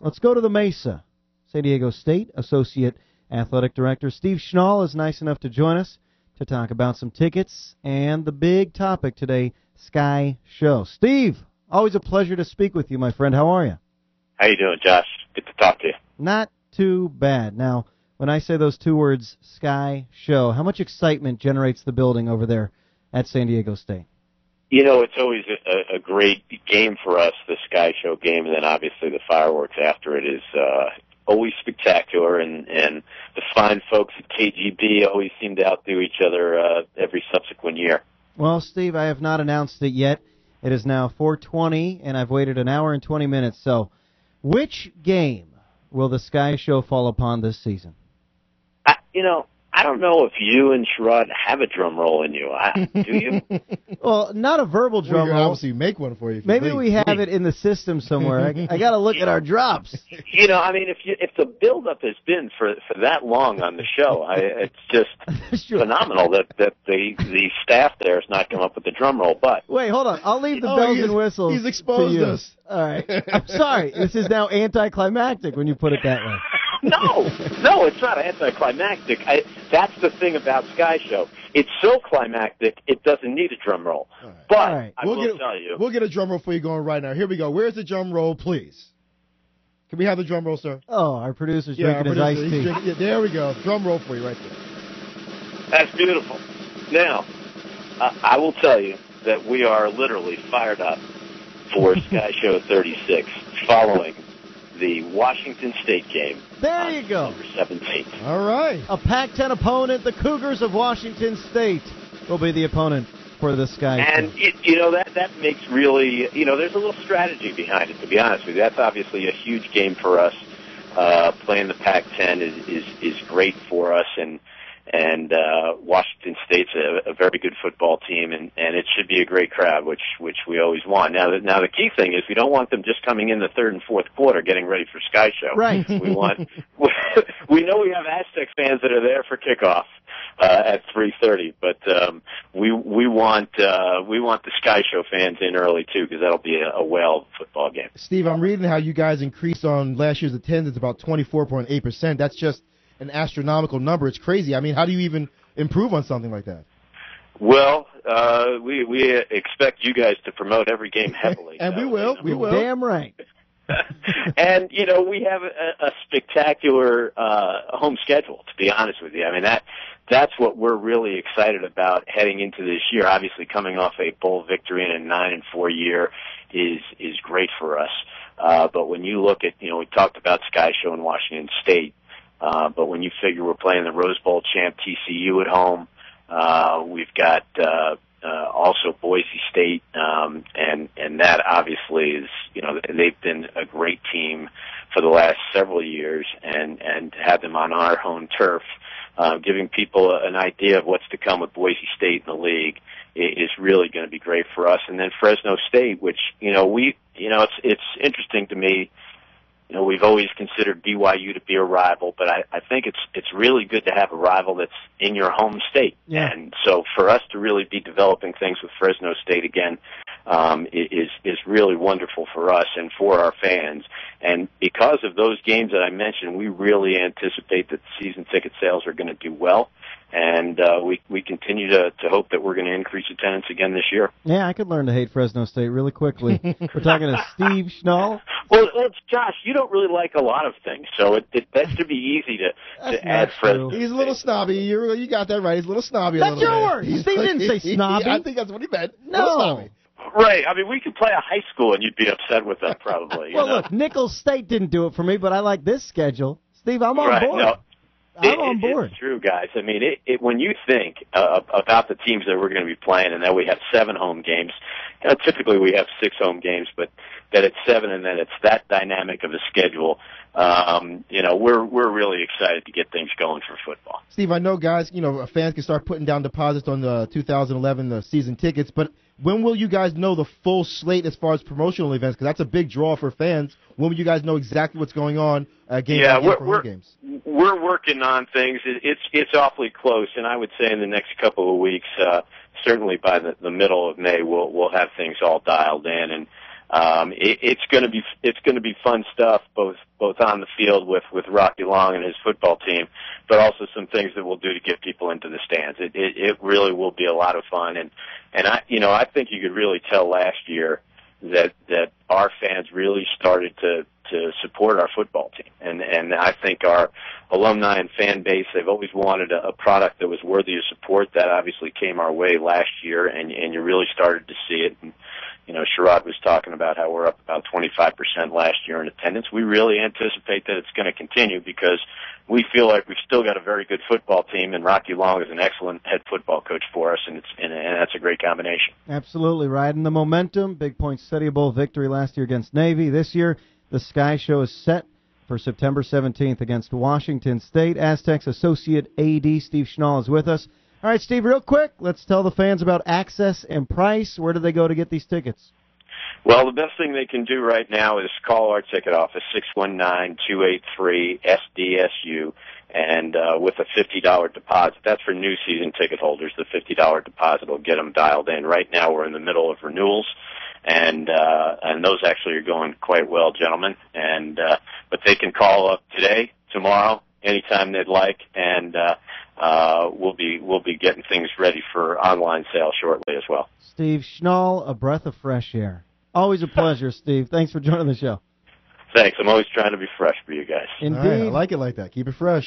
Let's go to the Mesa. San Diego State Associate Athletic Director Steve Schnall is nice enough to join us to talk about some tickets and the big topic today, Sky Show. Steve, always a pleasure to speak with you, my friend. How are you? How you doing, Josh? Good to talk to you. Not too bad. Now, when I say those two words, Sky Show, how much excitement generates the building over there at San Diego State? You know, it's always a, a great game for us, the Sky Show game, and then obviously the fireworks after it is uh, always spectacular, and and the fine folks at KGB always seem to outdo each other uh, every subsequent year. Well, Steve, I have not announced it yet. It is now 4:20, and I've waited an hour and 20 minutes. So, which game will the Sky Show fall upon this season? I, you know, I don't know if you and Sherrod have a drum roll in you. I, do you? well, not a verbal drum we roll. Obviously, make one for you. Maybe we have it in the system somewhere. I, I got to look at our drops. You know, I mean, if you if the buildup has been for for that long on the show, I, it's just phenomenal that that the the staff there has not come up with the drum roll. But wait, hold on. I'll leave the oh, bells and whistles. He's exposed us. All right. I'm sorry. This is now anticlimactic when you put it that way. No, no, it's not anticlimactic. I, that's the thing about Sky Show. It's so climactic, it doesn't need a drum roll. Right. But right. I we'll will get, tell you, we'll get a drum roll for you going right now. Here we go. Where's the drum roll, please? Can we have the drum roll, sir? Oh, our producer's yeah, drinking our his iced tea. Drinking, yeah, there we go. Drum roll for you right there. that's beautiful. Now, uh, I will tell you that we are literally fired up for Sky Show 36, following the Washington State game. There you go. December 17th. All right. A Pac-10 opponent, the Cougars of Washington State, will be the opponent for this Sky And it, you know that that makes really you know there's a little strategy behind it. To be honest with you, that's obviously a huge game for us. Uh, playing the Pac-10 is is is great for us, and and uh, Washington State's a, a very good football team, and and it should be a great crowd, which which we always want. Now, the, now the key thing is we don't want them just coming in the third and fourth quarter, getting ready for Sky Show. Right. We want we know we have Aztec fans that are there for kickoff uh, at 3:30, but um, we we want uh, we want the Sky Show fans in early too because that'll be a, a whale football game. Steve, I'm reading how you guys increased on last year's attendance about 24.8%. That's just an astronomical number. It's crazy. I mean, how do you even improve on something like that? Well, uh, we we expect you guys to promote every game heavily, and we will. We know. will. Damn right. and you know we have a, a spectacular uh, home schedule. To be honest with you, I mean that that's what we're really excited about heading into this year. Obviously, coming off a bowl victory in a nine and four year is is great for us. Uh, but when you look at you know we talked about Sky Show in Washington State, uh, but when you figure we're playing the Rose Bowl champ TCU at home, uh, we've got uh, uh, also Boise State, um, and and that obviously is you know they've been a great team for the last several years, and and have them on our home turf, uh, giving people an idea of what's to come with Boise State in the league is really going to be great for us. And then Fresno State, which you know we you know it's it's interesting to me you know, we've always considered BYU to be a rival, but I, I think it's it's really good to have a rival that's in your home state. Yeah. And so for us to really be developing things with Fresno State again um, is is really wonderful for us and for our fans. And because of those games that I mentioned, we really anticipate that season ticket sales are going to do well. And uh, we we continue to, to hope that we're going to increase attendance again this year. Yeah, I could learn to hate Fresno State really quickly. We're talking to Steve Schnall. Well, well, Josh, you don't really like a lot of things, so it, it that should be easy to That's to add not Fresno. true. He's a little snobby. You you got that right. He's a little snobby. a That's little your word. He's Steve didn't say snobby. I think that's what he meant. A No. little snobby. Right. I mean, we could play a high school and you'd be upset with that probably. You Well, know? look, Nicholls State didn't do it for me, but I like this schedule. Steve, I'm on right. board. No, I'm it- on board. It's true, guys. I mean, it, it, when you think uh, about the teams that we're going to be playing, and that we have seven home games. You know, typically we have six home games, but that it's seven, and that it's that dynamic of a schedule. Um, you know, we're we're really excited to get things going for football. Steve, I know guys, you know, fans can start putting down deposits on the 2011 uh, season tickets, but when will you guys know the full slate as far as promotional events? Because that's a big draw for fans. When will you guys know exactly what's going on uh, game Yeah, game we're- for we're- games? we're working on things. It, it's it's awfully close, and I would say in the next couple of weeks, uh, certainly by the, the middle of May, we'll we'll have things all dialed in. And um, it, it's going to be it's going to be fun stuff both both on the field with with Rocky Long and his football team, but also some things that we'll do to get people into the stands. It it, it really will be a lot of fun, and and I you know I think you could really tell last year that that our fans really started to to support our football team. And and I think our alumni and fan base they've always wanted a, a product that was worthy of support. That obviously came our way last year, and and you really started to see it. And you know, Sherrod was talking about how we're up about 25% last year in attendance. We really anticipate that it's going to continue because we feel like we've still got a very good football team, and Rocky Long is an excellent head football coach for us, and it's and, and that's a great combination. Absolutely, riding the momentum. Big Poinsettia Bowl victory last year against Navy. This year, the Sky Show is set for September 17th against Washington State. Aztecs Associate AD Steve Schnall is with us. All right, Steve, real quick, let's tell the fans about access and price. Where do they go to get these tickets? Well, the best thing they can do right now is call our ticket office, 619-283-SDSU, and uh, with a $50 deposit. That's for new season ticket holders. The $50 deposit will get them dialed in. Right now we're in the middle of renewals and uh, and those actually are going quite well, gentlemen. And uh, but they can call up today, tomorrow, anytime they'd like, and uh, uh, we'll be we'll be getting things ready for online sale shortly as well. Steve Schnall, a breath of fresh air. Always a pleasure, Steve. Thanks for joining the show. Thanks. I'm always trying to be fresh for you guys. Indeed. All right, I like it like that. Keep it fresh.